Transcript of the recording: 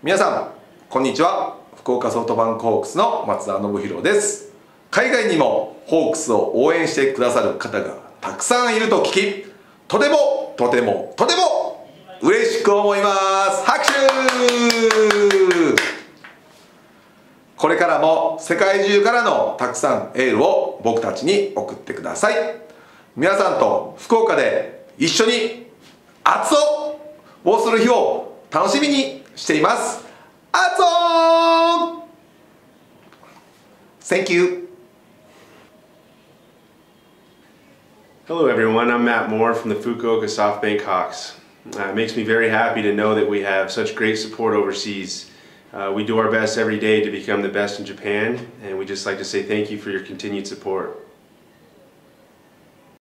皆さんこんにちは。福岡ソフトバンクホークスの松田信弘です。海外にもホークスを応援してくださる方がたくさんいると聞きとてもとてもとても嬉しく思います。拍手。これからも世界中からのたくさんエールを僕たちに送ってください。皆さんと福岡で一緒に熱ををする日を楽しみにしています熱を Thank you Hello, everyone. I'm Matt Moore from the Fukuoka SoftBank Hawks. Uh, it makes me very happy to know that we have such great support overseas. Uh, we do our best every day to become the best in Japan, and we just like to say thank you for your continued support.